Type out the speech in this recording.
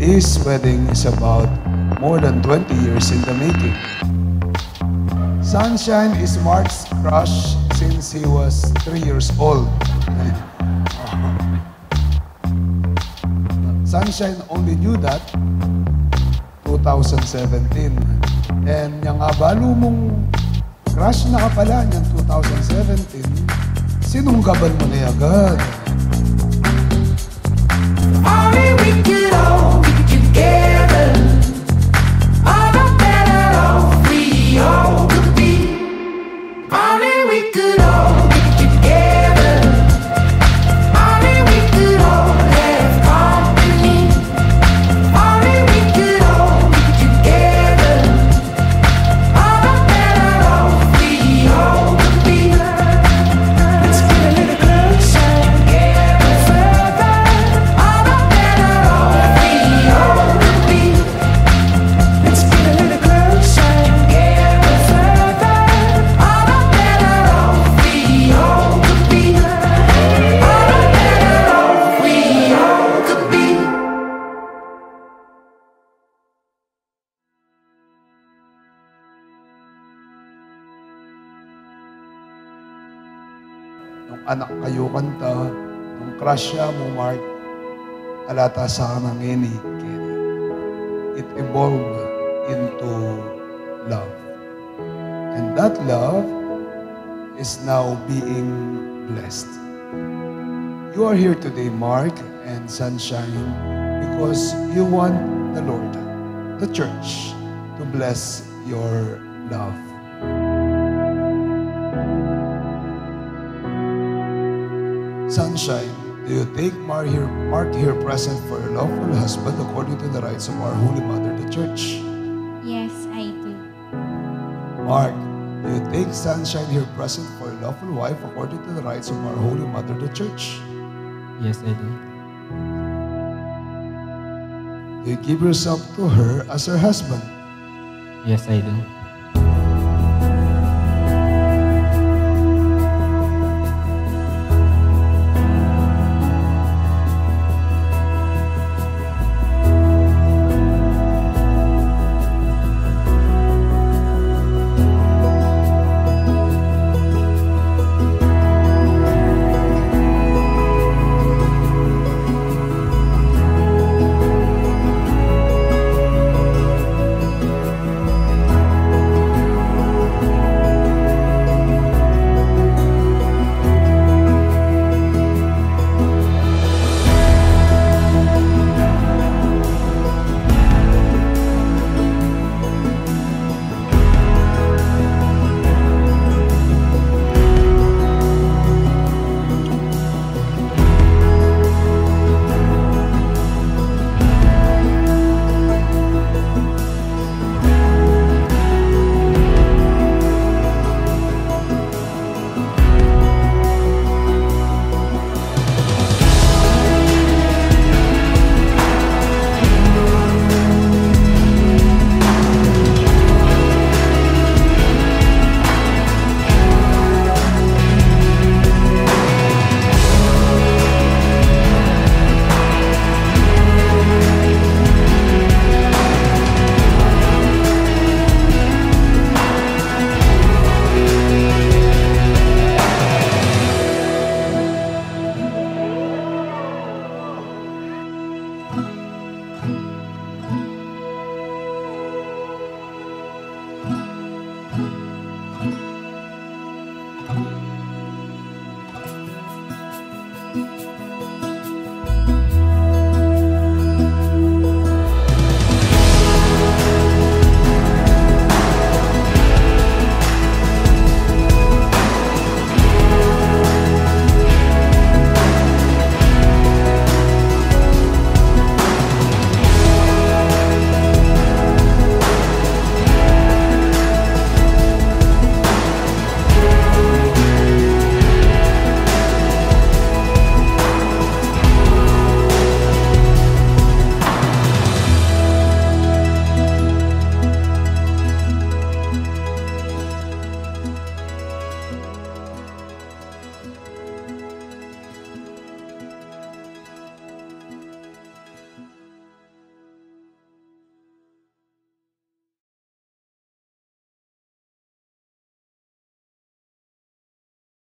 This wedding is about more than 20 years in the making. Sunshine is Mark's crush since he was three years old. Sunshine only knew that 2017. And yung nga balo mong crush na ka pala niyang 2017, sinunggaban mo na agad. Nung anak kayo kanta, nung crush siya mo, Mark, alata sa kanang ni Kenny. It evolved into love. And that love is now being blessed. You are here today, Mark and Sunshine, because you want the Lord, the church, to bless your love. Sunshine, do you take Mark here, Mark here present for your lawful husband according to the rights of our Holy Mother, the Church? Yes, I do. Mark, do you take Sunshine here present for your lawful wife according to the rights of our Holy Mother, the Church? Yes, I do. Do you give yourself to her as her husband? Yes, I do.